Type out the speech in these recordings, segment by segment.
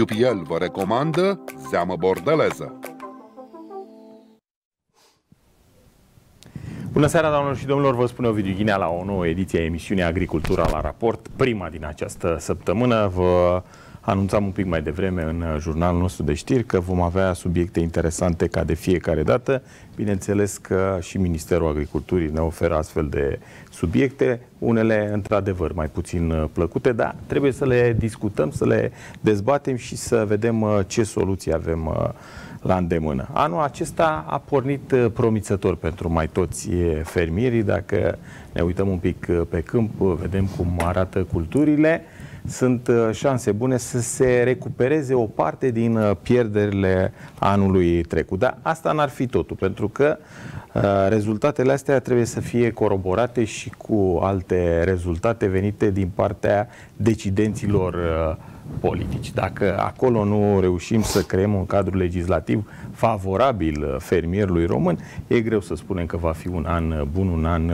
UPL vă recomandă zeamă bordeleză. Bună seara, doamnelor și domnilor, vă spune Ovidiu Ghinea la o nouă ediție a emisiunii Agricultura la raport, prima din această săptămână. Vă anunțam un pic mai devreme în jurnalul nostru de știri că vom avea subiecte interesante ca de fiecare dată. Bineînțeles că și Ministerul Agriculturii ne oferă astfel de subiecte, unele într-adevăr mai puțin plăcute, dar trebuie să le discutăm, să le dezbatem și să vedem uh, ce soluții avem uh, la îndemână. Anul acesta a pornit uh, promițător pentru mai toți fermierii. Dacă ne uităm un pic pe câmp, vedem cum arată culturile sunt uh, șanse bune să se recupereze o parte din uh, pierderile anului trecut. Dar asta n-ar fi totul, pentru că uh, rezultatele astea trebuie să fie coroborate și cu alte rezultate venite din partea decidenților politici. Dacă acolo nu reușim să creăm un cadru legislativ favorabil fermierului român, e greu să spunem că va fi un an bun, un an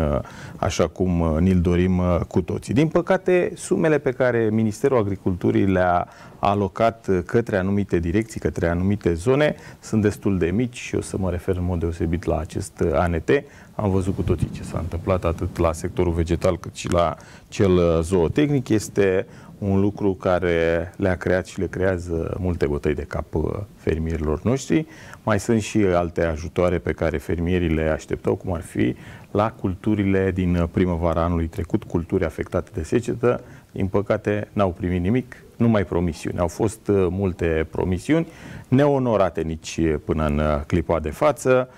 așa cum ni-l dorim cu toții. Din păcate, sumele pe care Ministerul Agriculturii le-a alocat către anumite direcții, către anumite zone, sunt destul de mici și o să mă refer în mod deosebit la acest ANT. Am văzut cu toții ce s-a întâmplat atât la sectorul vegetal cât și la cel zootehnic. Este un lucru care le-a creat și le creează multe bătăi de cap uh, fermierilor noștri. Mai sunt și alte ajutoare pe care fermierii le așteptau, cum ar fi la culturile din primăvara anului trecut, culturi afectate de secetă. Din păcate, n-au primit nimic, numai promisiuni. Au fost uh, multe promisiuni, neonorate nici până în uh, clipa de față.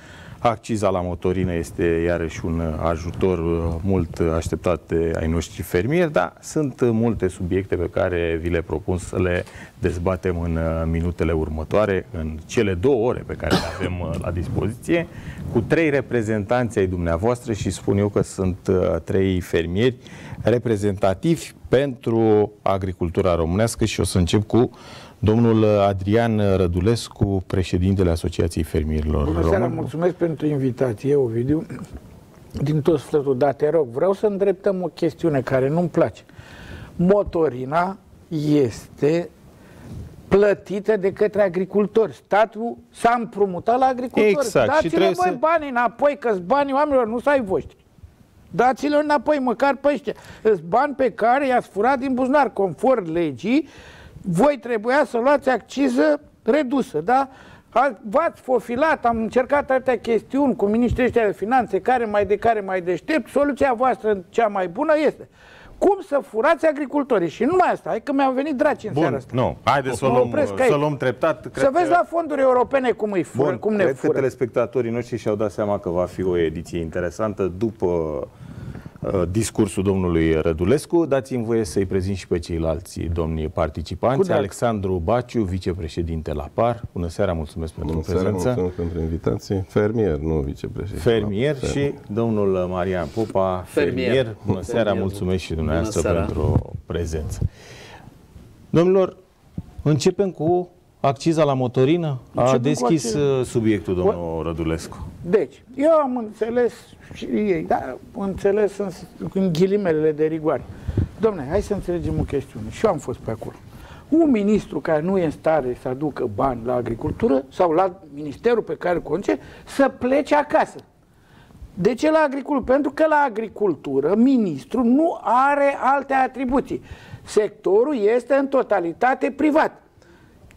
Acciza la motorină este iarăși un ajutor uh, mult așteptat de ai noștri fermieri, dar sunt multe subiecte pe care vi le propun să le dezbatem în uh, minutele următoare, în cele două ore pe care le avem uh, la dispoziție, cu trei reprezentanți ai dumneavoastră și spun eu că sunt trei fermieri reprezentativi pentru agricultura românească și o să încep cu Domnul Adrian Rădulescu, președintele Asociației Fermierilor Bună seara, mulțumesc pentru invitație, Ovidiu. Din tot sfârșitul, dar te rog, vreau să îndreptăm o chestiune care nu-mi place. Motorina este plătită de către agricultori. Statul s-a împrumutat la agricultori. Exact. Dați-le, băi, să... banii înapoi, că banii oamenilor, nu să ai voștri. Dați-le înapoi, măcar pe ăștia. Sunt bani pe care i-ați furat din buzunar, conform legii, voi trebuia să luați acciză redusă, da? V-ați fofilat, am încercat atâtea chestiuni cu ministrii ăștia de finanțe, care mai de care mai deștept, soluția voastră cea mai bună este cum să furați agricultorii. Și numai asta, hai că mi-au venit draci în Bun, seara asta. nu, haideți să, luăm, să luăm treptat. Să vezi că... la fonduri europene cum îi fură, Bun, cum ne cred fură. că telespectatorii noștri și-au dat seama că va fi o ediție interesantă după Uh, discursul domnului Rădulescu. Dați-mi voie să-i prezint și pe ceilalți domni participanți. Alexandru Baciu, vicepreședinte la PAR. Bună seara, mulțumesc pentru Bună prezență. Seara, mulțumesc pentru invitație. Fermier, nu vicepreședinte. Fermier și fermier. domnul Marian Pupa, fermier. fermier. Bună seara, fermier. mulțumesc și dumneavoastră pentru prezență. Domnilor, începem cu Acciza la motorină? A deschis acciza. subiectul domnul Rădulescu. Deci, eu am înțeles și ei, dar înțeles în, în ghilimelele de rigoare. Domne, hai să înțelegem o chestiune. Și eu am fost pe acolo. Un ministru care nu e în stare să aducă bani la agricultură sau la ministerul pe care îl conduce, să plece acasă. De ce la agricultură? Pentru că la agricultură ministrul nu are alte atribuții. Sectorul este în totalitate privat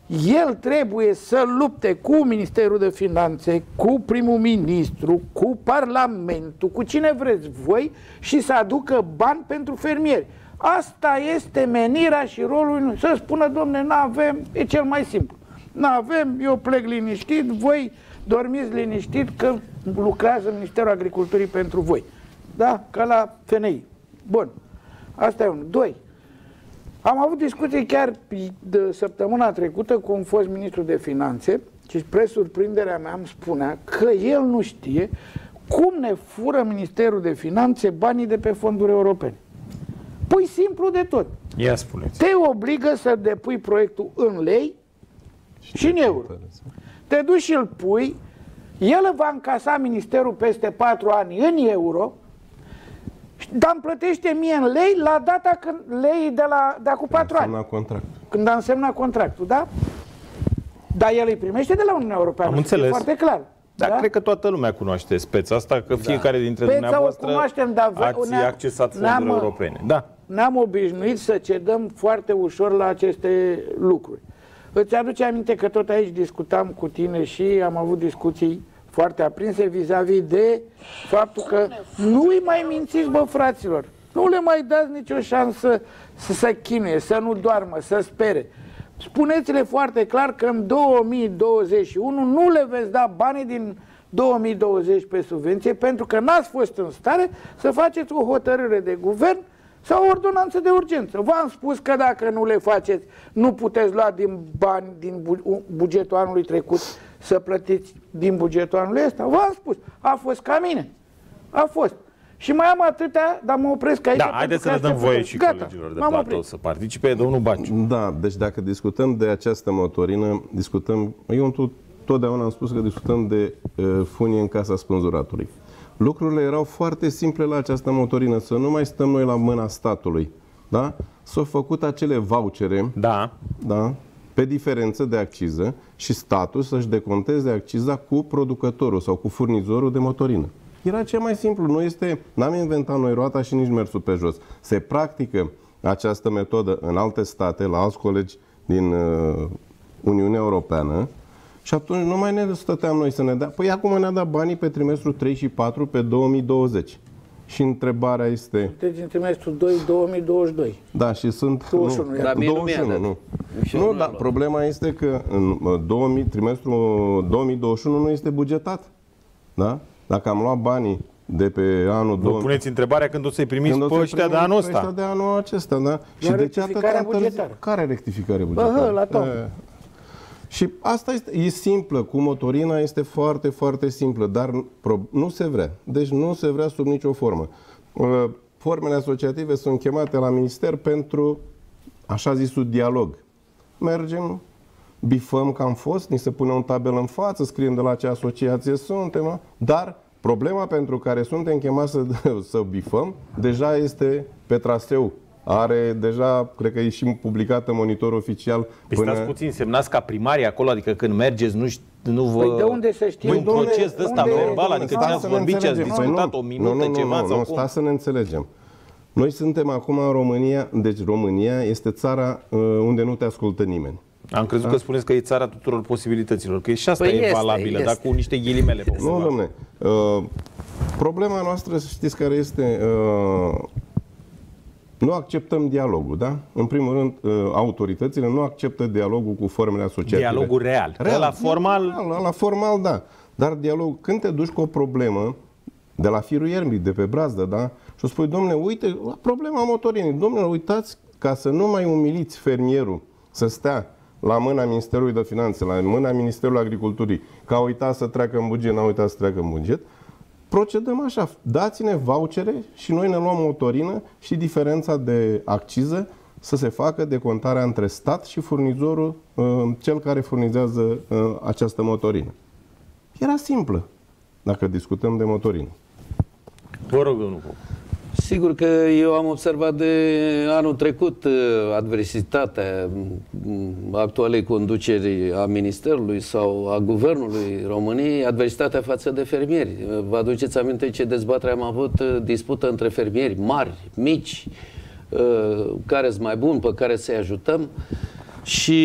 el trebuie să lupte cu Ministerul de Finanțe, cu primul ministru, cu Parlamentul, cu cine vreți voi și să aducă bani pentru fermieri. Asta este menirea și rolul să spună, domne, nu avem, e cel mai simplu. Nu avem, eu plec liniștit, voi dormiți liniștit că lucrează Ministerul Agriculturii pentru voi. Da? Ca la FNI. Bun. Asta e unul. Doi. Am avut discuții chiar de săptămâna trecută cu un fost ministru de finanțe și spre surprinderea mea îmi spunea că el nu știe cum ne fură Ministerul de Finanțe banii de pe fonduri europene. Păi simplu de tot. Ia spuneți. Te obligă să depui proiectul în lei și, și în euro. Te duci și îl pui, el va încasa ministerul peste 4 ani în euro, dar îmi plătește mie în lei la data când lei de la de acum 4 ani. contract. când am semnat contractul, da? Dar el îi primește de la Uniunea Europeană. Am să fie înțeles. Foarte clar. Dar da? cred că toată lumea cunoaște speța asta, că fiecare dintre Speța o dumneavoastră cunoaștem, dar vă- ați ne-am- accesat ne-am- fondurile europene. Da. N-am obișnuit să cedăm foarte ușor la aceste lucruri. Îți aduce aminte că tot aici discutam cu tine și am avut discuții foarte aprinse vis-a-vis de faptul că nu-i mai mințiți, bă, fraților. Nu le mai dați nicio șansă să se chinuie, să nu doarmă, să spere. Spuneți-le foarte clar că în 2021 nu le veți da banii din 2020 pe subvenție pentru că n-ați fost în stare să faceți o hotărâre de guvern sau o ordonanță de urgență. V-am spus că dacă nu le faceți, nu puteți lua din bani din bu- bugetul anului trecut să plătiți din bugetul anului ăsta. V-am spus. A fost ca mine. A fost. Și mai am atâtea, dar mă opresc aici. Da, pentru haideți că să le astea dăm voie sunt- și Gata, colegilor de m-am platou oprit. să participe. Domnul Baciu. Da, deci dacă discutăm de această motorină, discutăm, eu tot, totdeauna am spus că discutăm de uh, funie în casa spânzuratului. Lucrurile erau foarte simple la această motorină, să nu mai stăm noi la mâna statului. Da? S-au făcut acele vouchere Da. da? Pe diferență de acciză și statul să-și deconteze acciza cu producătorul sau cu furnizorul de motorină. Era cel mai simplu, nu este, n-am inventat noi roata și nici mersul pe jos. Se practică această metodă în alte state, la alți colegi din uh, Uniunea Europeană și atunci nu mai ne stăteam noi să ne dea. Păi acum ne-a dat banii pe trimestrul 3 și 4 pe 2020. Și întrebarea este, Deci în trimestrul 2, 2022. da, și sunt... 21, nu, Dar mie nu mi-a 21, dat. nu. Și eu Nu, nu dar am luat. problema este că în uh, 2000, trimestrul 2021 nu este bugetat. Da? Dacă am luat banii de pe anul Vă 2000... puneți întrebarea când o să-i primiți când o pe să ăștia de primim anul pe ăștia ăsta. de anul acesta, da? Și de ce rectificarea atâta întârzi- bugetară. Care rectificare Bă, bugetară? hă, la tom. E, Și asta este, e simplă, cu motorina este foarte, foarte simplă, dar pro- nu se vrea. Deci nu se vrea sub nicio formă. Uh, Formele asociative sunt chemate la minister pentru așa zisul dialog. Mergem, bifăm că am fost, ni se pune un tabel în față, scriem de la ce asociație suntem, dar problema pentru care suntem chemați să, să bifăm deja este pe traseu. Are deja, cred că e și publicată monitor oficial. Păi stați puțin, semnați ca primarii acolo, adică când mergeți, nu, ști- nu vă... Păi de unde să știm? E un Păi, domnule, proces de ăsta unde- verbal, adică Stați ce ați să ne vorbit, ce ați înțelegem. discutat, Păi o nu, minută, nu, nu, ceva nu, sau nu, cum? stați să ne înțelegem. Noi suntem acum în România, deci România este țara uh, unde nu te ascultă nimeni. Am crezut că spuneți că e țara tuturor posibilităților, că e și asta Păi e este, valabilă, este. dar cu niște ghilimele. pe Nu, undeva. domne. Uh, problema noastră, să știți care este, uh, nu acceptăm dialogul, da? În primul rând, uh, autoritățile nu acceptă dialogul cu formele asociative. Dialogul real. Real. La formal, La, la formal, da. Dar dialog, când te duci cu o problemă de la firul ierbii, de pe brazdă, da? Și o spui, domnule, uite, la problema motorinii, domnule, uitați, ca să nu mai umiliți fermierul să stea la mâna Ministerului de Finanțe, la mâna Ministerului Agriculturii, că a uitat să treacă în buget, n-a uitat să treacă în buget, procedăm așa, dați-ne vouchere și noi ne luăm motorină și diferența de acciză să se facă de contarea între stat și furnizorul, uh, cel care furnizează uh, această motorină. Era simplă, dacă discutăm de motorină. vă rog, domnul Popa. Sigur că eu am observat de anul trecut uh, adversitatea mm, actualei conduceri a Ministerului sau a Guvernului României, adversitatea față de fermieri. Uh, Vă aduceți aminte ce dezbatere am avut, uh, dispută între fermieri mari, mici, uh, care sunt mai buni, pe care să-i ajutăm și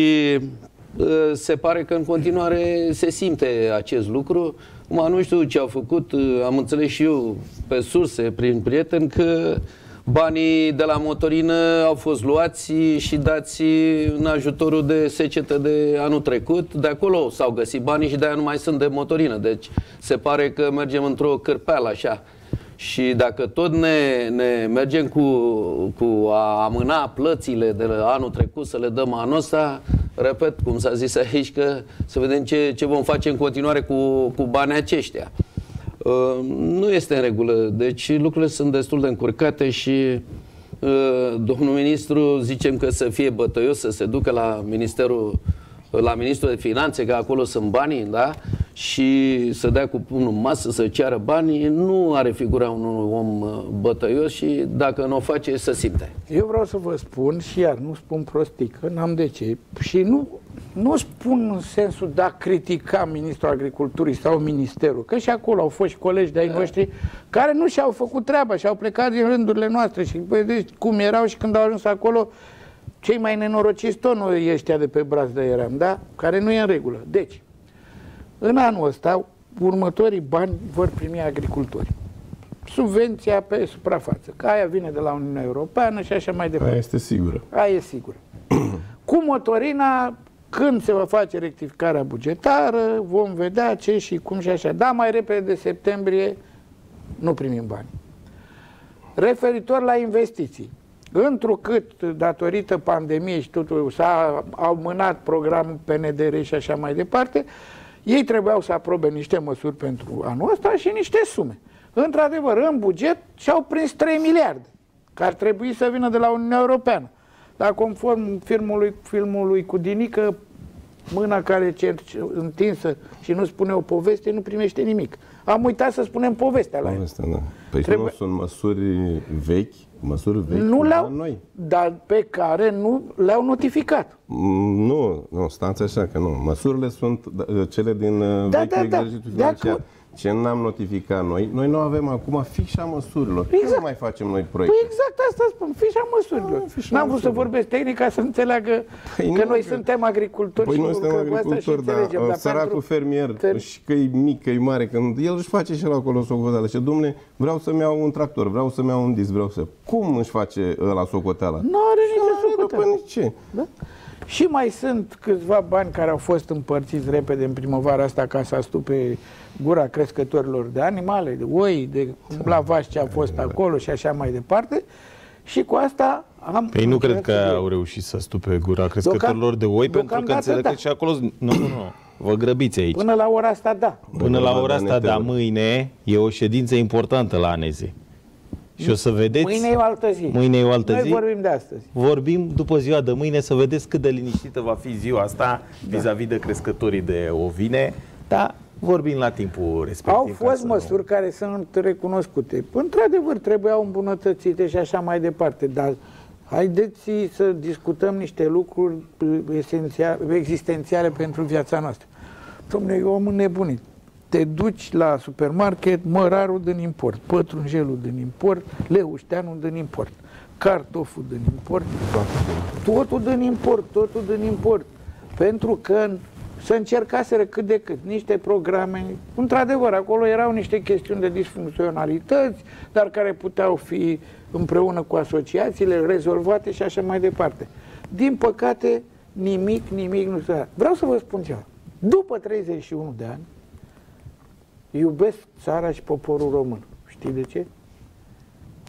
uh, se pare că în continuare se simte acest lucru. Acum nu știu ce au făcut, uh, am înțeles și eu pe surse, prin prieteni, că banii de la motorină au fost luați și dați în ajutorul de secetă de anul trecut. De acolo s-au găsit banii și de-aia nu mai sunt de motorină. Deci se pare că mergem într-o cârpeală așa. Și dacă tot ne, ne mergem cu, cu a amâna plățile de la anul trecut să le dăm anul ăsta, repet, cum s-a zis aici, că să vedem ce, ce vom face în continuare cu, cu banii aceștia. Uh, nu este în regulă. Deci lucrurile sunt destul de încurcate și uh, domnul ministru zicem că să fie bătăios, să se ducă la Ministerul la Ministrul de Finanțe, că acolo sunt banii, da? Și să dea cu pumnul în masă, să ceară banii, nu are figura unui om uh, bătăios și dacă nu o face, să simte. Eu vreau să vă spun și iar nu spun prostică, n-am de ce. Și nu, nu spun în sensul de a critica ministrul agriculturii sau ministerul, că și acolo au fost și colegi de-ai noștri care nu și-au făcut treaba și au plecat din rândurile noastre și vedeți cum erau și când au ajuns acolo cei mai nenorociți tot noi ăștia de pe brazdă eram, da? Care nu e în regulă. Deci, în anul ăsta, următorii bani vor primi agricultori. Subvenția pe suprafață, că aia vine de la Uniunea Europeană și așa mai departe. Aia este sigură. Aia e sigur. Cu motorina, când se va face rectificarea bugetară, vom vedea ce și cum și așa. Da, mai repede de septembrie nu primim bani. Referitor la investiții, întrucât datorită pandemiei și totul s-a amânat programul PNDR și așa mai departe, ei trebuiau să aprobe niște măsuri pentru anul ăsta și niște sume. Într-adevăr, în buget și-au prins 3 miliarde, care ar trebui să vină de la Uniunea Europeană. Dar conform filmului, filmului cu Dinică, mâna care e întinsă și nu spune o poveste, nu primește nimic. Am uitat să spunem povestea la el. Povestea, da. Păi Trebuie- nu sunt măsuri vechi, măsuri vechi Nu cu le-au, bani noi. dar pe care nu le-au notificat. Mm, Nu, nu, stați așa că nu. Măsurile sunt da, cele din Da, da, da, vechiul da. exercițiu De financiar. acord. Ce n-am notificat noi, noi nu avem acum fișa măsurilor. Exact. Exact. Nu mai facem noi proiecte. Păi exact asta spun, fișa măsurilor. Ah, fișa N-am vrut să măsurilor. vorbesc tehnic ca să înțeleagă Păi că nu, noi că- suntem agricultori Păi și noi suntem lucrăm cu asta și agricultori, dar înțelegem. uh, săracul pentru- fermier, ter- și că e mic, că e mare, când el își face și el acolo socoteală. Și domne, vreau să-mi iau un tractor, vreau să-mi iau un disc, vreau să... Cum își face ăla socoteala? Nu are nicio Nu are socoteală. după nici ce. Da? Și mai sunt câțiva bani care au fost împărțiți repede în primăvara asta ca să astupe gura crescătorilor de animale, de oi, de lavaș ce a fost acolo și așa mai departe. Și cu asta am... Păi nu cred încercat că să- au reușit să stupe gura crescătorilor de oi, pentru că deocamdată înțeleg că da. și acolo... Nu, nu, nu. Vă grăbiți aici. Până la ora asta, da. Până la ora asta, Netelor. dar mâine e o ședință importantă la ANEZE. Și o să vedeți... Mâine e o altă zi. Mâine e o altă Noi zi. vorbim de astăzi. Vorbim după ziua de mâine să vedeți cât de liniștită va fi ziua asta vis-a-vis de crescătorii de ovine, dar vorbim la timpul respectiv. Au ca fost să măsuri care sunt recunoscute. Într-adevăr, trebuiau îmbunătățite și așa mai departe, dar haideți să discutăm niște lucruri esențiale, existențiale pentru viața noastră. Dom'le, eu am înnebunit. Te duci la supermarket, mărarul din import, pătrunjelul din import, leușteanul din import, cartoful din import, totul din import, totul din import. Pentru că să încercaseră cât de cât niște programe, într-adevăr, acolo erau niște chestiuni de disfuncționalități, dar care puteau fi împreună cu asociațiile rezolvate și așa mai departe. Din păcate, nimic, nimic nu s-a... Vreau să vă spun ceva. După 31 de ani, iubesc țara și poporul român. Știi de ce?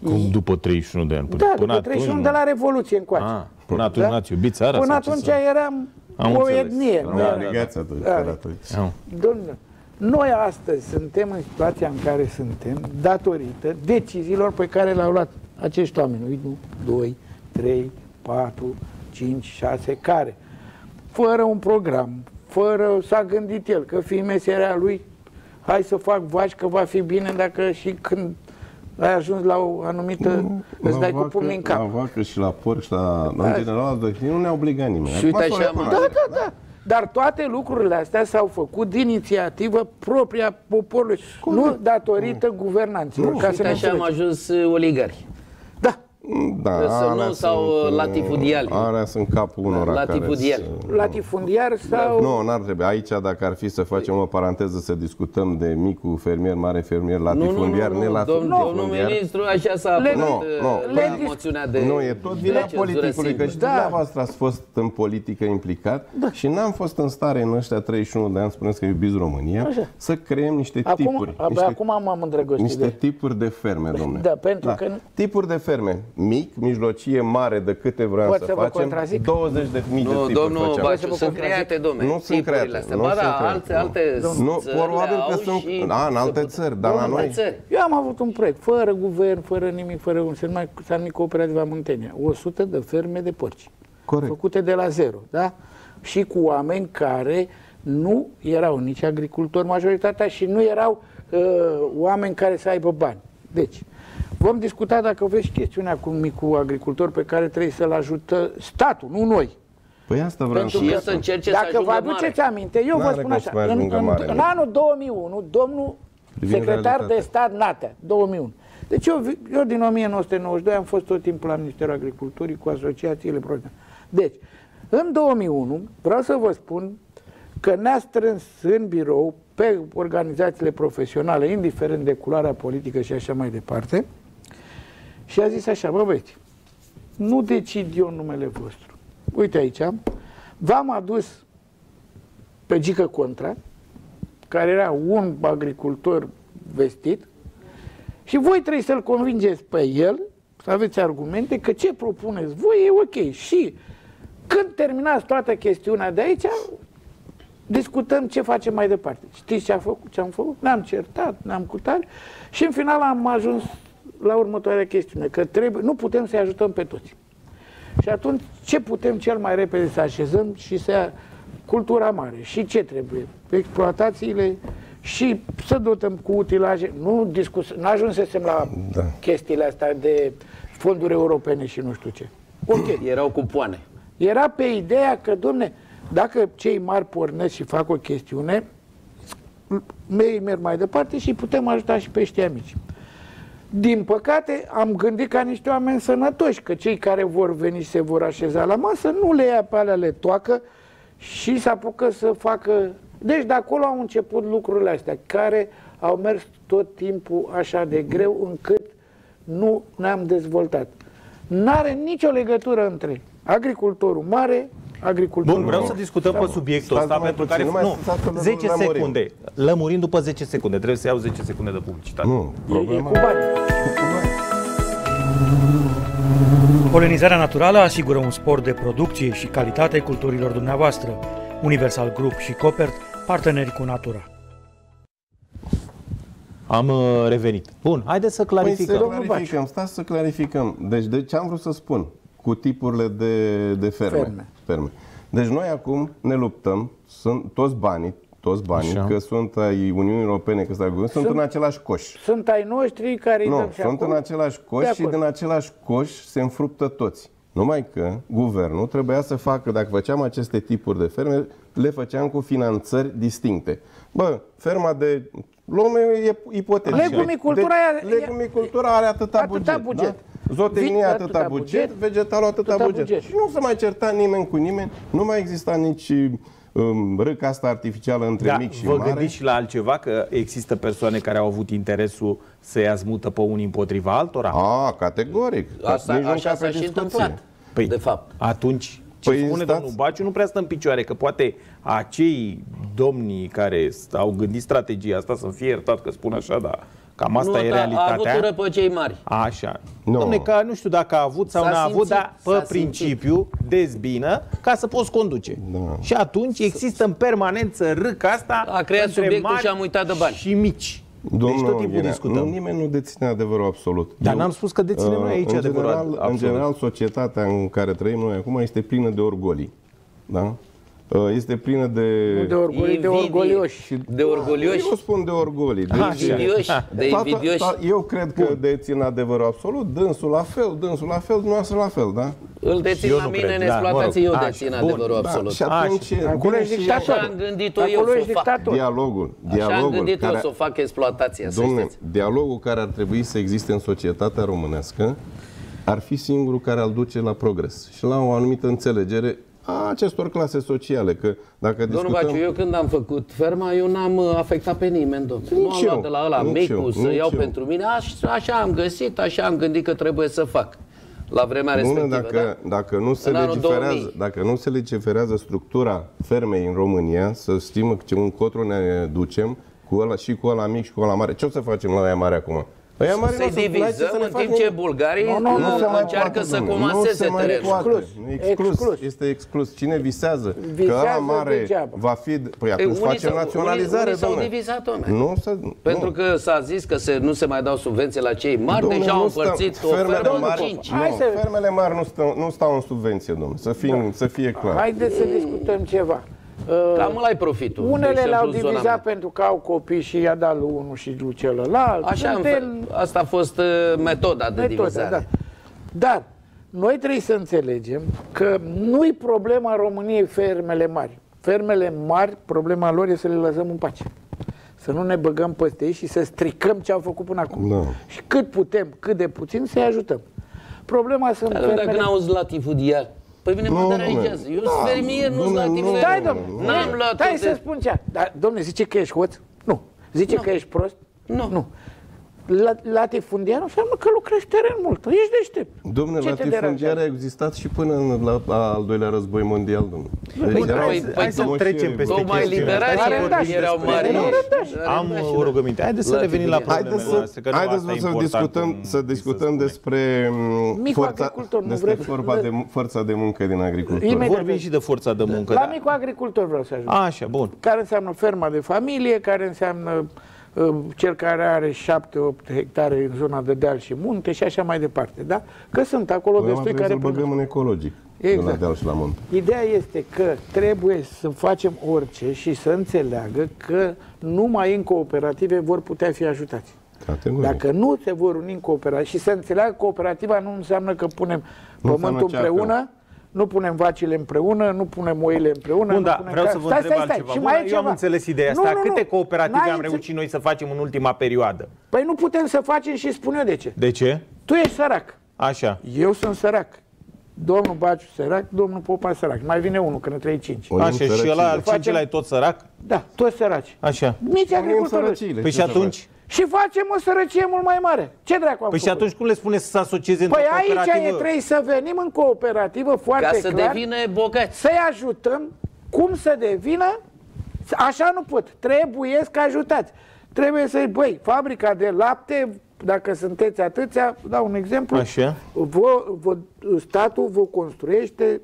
Cum după 31 de ani? Da, după atunci 31 nu. de la Revoluție încoace. Ah, până atunci n-ați iubit țara? Până sau ce atunci să- eram Am o înțeles. etnie. Da, nu da, era- da. Obligația atunci, Da. da. atunci. Au. Domnule, noi astăzi suntem în situația în care suntem datorită deciziilor pe care le-au luat acești oameni. 1, 2, 3, 4, 5, 6, care, fără un program, fără, s-a gândit el că fiind meseria lui, hai să fac vaci că va fi bine dacă și când ai ajuns la o anumită, îți La dai cu vacă- pumnii în La cap. vacă și la porc și la... În general, de- nu ne obliga nimeni. Și uite Acum așa, s-o mă. recunoaște. Da, da, da. Dar toate lucrurile astea s-au făcut din inițiativă propria a poporului, nu datorită guvernanților. Ca să Uite ne așa am înțelegem. ajuns uh, oligari. Da, Da, Că să alea nu sau, sunt, uh, uh, latifundiali. Alea sunt capul unora Latifundiali. care... sunt- latifundiar sau... Nu, n-ar trebui. Aici, dacă ar fi să facem o paranteză, să discutăm de micul fermier, mare fermier, Nu, nu, latifundiar, nu, nu, domn, domnul nelatifundiar. ministru, așa s-a Le- apărut Nu, uh, nu. la Le- moțiunea de Nu, e tot vina de cenzură politicului, că simplă. și Da. dumneavoastră ați fost în politică implicat și n-am fost în stare în ăștia 31 de ani, spuneți că iubiți România, Așa. să creăm niște Acum, tipuri. abia niște acum m-am îndrăgostit Niște de tipuri de ferme, domnule. Da, pentru că- Tipuri de ferme. Mic, mijlocie, mare, de câte vreau Pot să, să vă facem. contrazic? 20 de mii de Nu, tipuri domnul făceam. Vreau să Baciu, vă sunt contrazic. create, domnule. Nu sunt tipurile create, astea. nu Ba sunt da, create, alte, nu. alte Nu, țări probabil le că au sunt- și da, în se alte pot- țări, dar Nu, la în alte noi- țări. Eu am avut un proiect, fără guvern, fără nimic, fără un, se numai, s-a numit Cooperativa Muntenia, 100 de ferme de porci. Corect. Făcute de la zero, da? Și cu oameni care nu erau nici agricultori majoritatea și nu erau uh, oameni care să aibă bani. Deci, vom discuta dacă vreți chestiunea cu micul agricultor pe care trebuie să-l ajută statul, nu noi. Păi asta vreau Pentru să Și că el să încerce să Dacă ajungă vă aduceți mare. aminte, eu vă N-are spun cum așa, să mai în, ajungă în, mare, în nu. anul 2001, domnul Privind secretar de realitatea. stat Natea, 2001. Deci eu, vi- eu din 1992 am fost tot timpul la Ministerul Agriculturii cu asociațiile profesionale. Deci, în 2001, vreau să vă spun că ne-a strâns în birou pe organizațiile profesionale, indiferent de culoarea politică și așa mai departe, și a zis așa, bă băieți, nu decid eu numele vostru. Uite aici, v-am adus pe Gică Contra, care era un agricultor vestit, și voi trebuie să-l convingeți pe el, să aveți argumente, că ce propuneți voi e ok. Și când terminați toată chestiunea de aici, discutăm ce facem mai departe. Știți ce, a făcut, ce am făcut? Ne-am certat, ne-am cutare și în final am ajuns la următoarea chestiune, că trebuie, nu putem să-i ajutăm pe toți. Și atunci, ce putem cel mai repede să așezăm și să ia cultura mare? Și ce trebuie? Exploatațiile și să dotăm cu utilaje. Nu, discus, nu ajunsesem la Da. chestiile astea de fonduri europene și nu știu ce. Ok. Erau cupoane. Era pe ideea că, domne, dacă cei mari pornesc și fac o chestiune, mei merg mai departe și putem ajuta și pe ăștia mici. Din păcate, am gândit ca niște oameni sănătoși, că cei care vor veni și se vor așeza la masă, nu le ia pe alea, le toacă și să apucă să facă... Deci de acolo au început lucrurile astea, care au mers tot timpul așa de greu, încât nu ne-am dezvoltat. N-are nicio legătură între agricultorul mare, agricultorul Bun, vreau mic. să discutăm pe subiectul Stați ăsta mai pentru puțin, care... nu mai Nu, stați că 10 lămurim. secunde. Lămurim după 10 secunde. Trebuie să iau 10 secunde de publicitate. Nu, E, e problema... cu bani. Polenizarea naturală asigură un spor de producție și calitate culturilor dumneavoastră. Universal Group și Copert, parteneri cu natura. Am uh, revenit. Bun, haideți să Păi să clarificăm. Domnul clarificăm, stați să clarificăm. Deci de ce am vrut să spun cu tipurile de, de ferme. Ferme. Ferme. Deci noi acum ne luptăm, sunt toți banii, toți banii, Așa. că sunt ai Uniunii Europene, că sunt ai guvernului, sunt, Sunt- în același coș. Sunt ai noștri care îi Nu, dăm și sunt acum. în același coș De și acord. din același coș se înfruptă toți. Numai că guvernul trebuia să facă, dacă făceam aceste tipuri de ferme, le făceam cu finanțări distincte. Bă, ferma de... Luăm e ipotetic. Legumicultura De- are- Legumicultura are atâta, Atâta buget. buget. Da? Zootehnia Vit- atâta, atâta buget, buget, vegetalul atâta, atâta buget. buget. Și nu se mai certa nimeni cu nimeni, nu mai exista nici um, râca asta artificială între Da, mic și vă mare. gândiți și la altceva? Că există persoane care au avut interesul să ia zmută pe unii împotriva altora? A, categoric. Asta, Nici nu așa încape s-a și discuție. întâmplat, Păi, de fapt. Atunci, ce Păi, spune stați- domnul Baciu nu prea stă în picioare, că poate acei domnii care s- au gândit strategia asta, să fie iertat că spun așa, dar cam asta nu, e dar A avut realitatea. ură pe cei mari. Așa. Nu. Domne, că nu știu dacă a avut sau S-a n-a avut, simțit, dar s-a pe principiu dezbină ca să poți conduce. Da. Și atunci există în permanență râca asta A creat între subiectul mari și am uitat de bani. Și mici. Domnul deci tot timpul Ghirea, discutăm. Nu, nimeni nu deține adevărul absolut. Dar n-am spus că deținem noi aici în adevărul general, absolut. În general, societatea în care trăim noi acum este plină de orgolii. Da? Uh, Este plină de... Nu de orgolii, de Invidie. orgolioși. De orgolioși. Eu nu spun de orgolii. De Invidioși. De Toată- invidioși. to- eu cred că dețin adevărul absolut, dânsul la fel, dânsul la fel, dumneavoastră la fel, da? Îl dețin Eu la nu mine cred, în da, exploatație, mă rog. eu Așa, dețin bun. adevărul Da, absolut. și atunci... Acolo bine, ești și- dictator. Așa am gândit-o eu Acolo să o ești fac. dictator. Dialogul, Așa am dialogul gândit eu care, să o fac exploatația, să Domne, știți. dialogul care ar trebui să existe în societatea românească ar fi singurul care ar duce la progres și la o anumită înțelegere a acestor clase sociale. Că dacă Domnul discutăm... Baciu, eu când am făcut ferma, eu n-am uh, afectat pe nimeni, domnule. Nu am Nici luat eu, de la ăla nici micul eu, să nici iau eu. pentru mine. Aș, așa am găsit, așa am gândit că trebuie să fac. La vremea Bună, respectivă, dacă, da? dacă, nu se În anul legiferează, 2000. dacă nu se legiferează structura fermei în România, să știm ce un cotru ne ducem cu ăla și cu ăla mic și cu ăla mare. Ce o să facem la ăia mare acum? Ăia mari Să-i n-o să- n-ai ce divizăm să ne în faci timp ce nimic. bulgarii Nu, nu, nu uh, se mai încearcă poate, să domnule. comaseze nu se mai terenul. poate. Exclus. Nu, Exclus. Exclus. Este exclus. Cine visează? Visează că ăla mare degeaba. va fi... Păi Ei, atunci unii facem s-au- naționalizare, unii, unii s-au domnule. divizat, domnule. Nu, să, Pentru nu. că s-a zis că se, nu se mai dau subvenții la cei mari, Domnule, deja au nu stăm- împărțit o fermele fermă în mari, cinci. Hai Nu, să- fermele mari nu stau, nu stau în subvenție, domnule. Să, fim, să fie clar. Haideți să discutăm ceva. Cam ăla ai profitul. de Unele exemplu, le-au în zona divizat mea. pentru că au copii și i-a dat lui unul și lui celălalt. Așa, în Sunt fel, asta a fost uh, metoda de metoda, divizare. da. Dar noi trebuie să înțelegem că nu-i problema României fermele mari. Fermele mari, problema lor e să le lăsăm în pace. Să nu ne băgăm peste ei și să stricăm ce au făcut până acum. Da. Și cât putem, cât de puțin, să-i ajutăm. Problema sunt Dar dacă fermele... n-auzi latifundiar, păi bine mă Nu, deranjează. Eu sunt Da, fermier, nu sunt domnule, nu. latifundiar. Stai, domnule, N-am luat stai toate- să spun ce. Dar, domnule, zice că ești hoț? Nu. Zice Nu. că ești prost? Nu. Nu. La- Latifundiar înseamnă că lucrezi teren mult. Ești deștept. Domnule, Ce te latifundiarea deranjează? a existat și până în la, al doilea război mondial, domnule. Păi, erau- păi, păi, să moșieri, trecem peste Tocmai chestiunea asta. liberalii Are rădași erau despre mari. ele. Are rădași. Am o rugăminte. Haideți să revenim la Latifundiar. problemele Haideți noastre, să, că nu haideți asta e să important discutăm, cum să vi se discutăm spune. despre mm, Micul forța, agricultor, nu despre vreți- forța, de, forța de muncă din agricultură. Imediat. Vorbim și de forța de muncă. La da. micul agricultor vreau să ajung. Așa, bun. Care înseamnă ferma de familie, care înseamnă uh, cel care are 7-8 hectare în zona de deal și munte și așa mai departe, da? Că sunt acolo Noi destui trebuie care... să-l băgăm în ecologic, Exact. de la deal și la munte. Ideea este că trebuie să facem orice și să înțeleagă că numai în cooperative vor putea fi ajutați. Categoric. Dacă nu se vor uni în cooperativă și să înțeleagă că cooperativa nu înseamnă că punem Nu pământul înseamnă ceacă. Împreună, nu punem vacile împreună, nu punem oile împreună. Bun, nu da, punem vreau ca- să vă stai, întreb stai, stai. altceva. Și Bun, mai e eu am ceva. înțeles ideea Nu, asta. nu, nu. Câte cooperative N-ai am înțe- reușit noi să facem în ultima perioadă? Păi nu putem să facem și spun eu de ce. De ce? Tu ești sărac, Așa. eu sunt sărac. Domnul Baciu sărac, domnul Popa sărac. Mai vine unul, că ne trei cinci. Unim Așa, și sărăciile. ăla al Facem- cincilea e tot sărac? Da, toți săraci. Așa. Mici Unim agricultori. sărăciile. Păi Ce și să atunci? Și facem o sărăcie mult mai mare. Ce dracu am Păi și făcut? atunci cum le spune să se asocieze într-o Păi aici e, cooperativă? trebuie să venim în cooperativă foarte Ca să clar, devină bogați. să-i ajutăm cum să devină, așa nu pot, trebuie să ajutați. Trebuie să-i, băi, fabrica de lapte, dacă sunteți atâția, dau un exemplu, Așa. vă, vă, statul vă construiește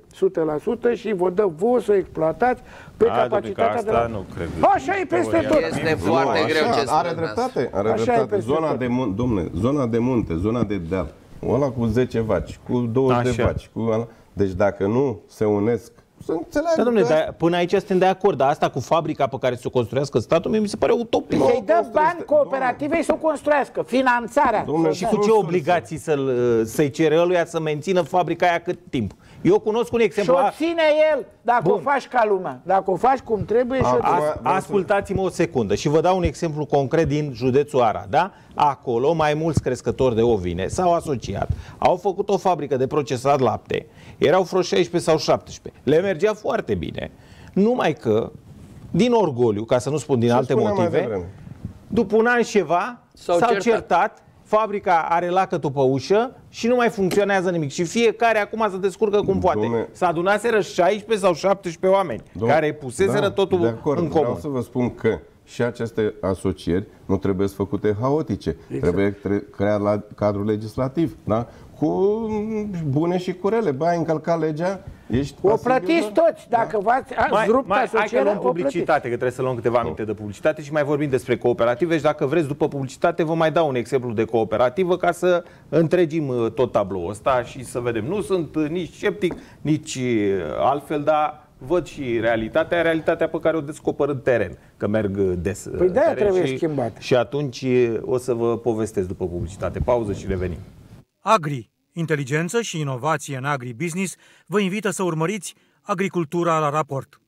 100% și vă dă voi să o exploatați pe A, domnule, că capacitatea de asta la... nu cred. Așa e peste Teoria. tot. Este foarte Nu, greu așa, ce Are spuneți dreptate, are Așa e dreptate. peste Zona tot. de, mun- domne, zona de munte, zona de deal, ăla cu 10 vaci, cu 20 de Așa. vaci. Cu ăla. Deci dacă nu se unesc, să înțeleagă Da, domnule, că- dar până aici suntem de acord, dar asta cu fabrica pe care să o construiască statul, mie mi se pare utopic. Să-i dăm construiește- bani cooperativei să o construiască, finanțarea. Domnule, Și Să cu dăm. ce obligații să-l, să-i cere ăluia să mențină fabrica aia cât timp? Eu cunosc un Și exemplu. o A, ține el, dacă Bun. o faci ca lumea. Dacă o faci cum trebuie și o Acum- ține. As, vreau să- ascultați-mă o secundă și vă dau un exemplu concret din județul Arad. Da? Acolo mai mulți crescători de ovine s-au asociat, au făcut o fabrică de procesat lapte, erau vreo 16 sau 17. Le mergea foarte bine. Numai că, din orgoliu, ca să nu spun din Ce alte spuneam mai motive, devreme. după un an și ceva, S-au s-au certat. certat. Fabrica are lacătul pe ușă și nu mai funcționează nimic. Și fiecare acum se descurcă cum poate. Domne- S-a adunaseră 16 sau 17 oameni Domnule, care puseseră da, totul de acord, în Vreau comun. să vă spun că și aceste asocieri nu trebuie să făcute haotice. Exact. Trebuie tre- creat la cadrul legislativ, da? Cu mm, bune și cu rele. Bă, ai încălcat legea, ești O pasibil, plătiți da? toți. Dacă v-ați ați rupt mai, hai că asocierea, luăm o plătiți. publicitate, că trebuie să luăm câteva minute de publicitate și mai vorbim despre cooperative și dacă vreți după publicitate vă mai dau un exemplu de cooperativă ca să întregim uh, tot tabloul ăsta și să vedem. Nu sunt uh, nici sceptic, nici uh, altfel, dar văd și realitatea, realitatea pe care o descoper în teren, că merg uh, des. uh, Păi în de-aia teren trebuie și, schimbat. Și atunci uh, o să vă povestesc după publicitate. Pauză și revenim. Agri, inteligență și inovație în agribusiness, vă invită să urmăriți Agricultura la raport.